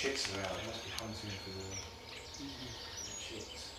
chicks are out. They must be hunting for the, mm -hmm. the chicks.